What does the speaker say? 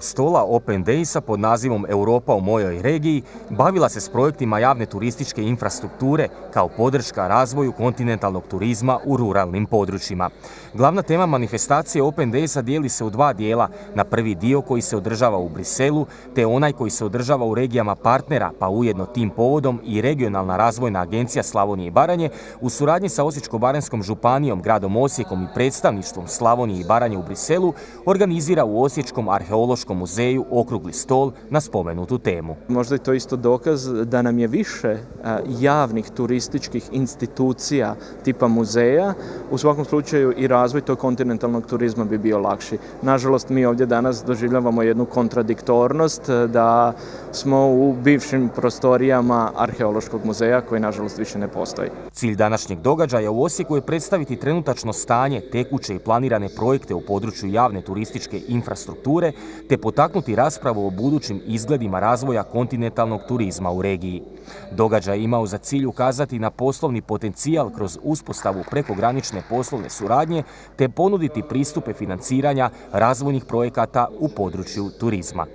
stola Open Daysa pod nazivom Europa u mojoj regiji bavila se s projektima javne turističke infrastrukture kao podrška razvoju kontinentalnog turizma u ruralnim područjima. Glavna tema manifestacije Open Daysa dijeli se u dva dijela, na prvi dio koji se održava u Briselu, te onaj koji se održava u regijama partnera, pa ujedno tim povodom i Regionalna razvojna agencija Slavonije i Baranje u suradnji sa Osječko-baranjskom županijom, gradom Osijekom i predstavništvom Slavonije i Baranje u Briselu organizira u Osječkom arheološkom arheološkom muzeju okrugli stol na spomenutu temu. Možda je to isto dokaz da nam je više javnih turističkih institucija tipa muzeja. U svakom slučaju i razvoj tog kontinentalnog turizma bi bio lakši. Nažalost, mi ovdje danas doživljavamo jednu kontradiktornost da smo u bivšim prostorijama arheološkog muzeja koji nažalost više ne postoji. Cilj današnjeg događaja u Osijeku je predstaviti trenutačno stanje, tekuće i planirane projekte u području javne turističke infrastrukture te potaknuti raspravu o budućim izgledima razvoja kontinentalnog turizma u regiji. Događaj imao za cilj ukazati na poslovni potencijal kroz uspostavu prekogranične poslovne suradnje te ponuditi pristupe financiranja razvojnih projekata u području turizma.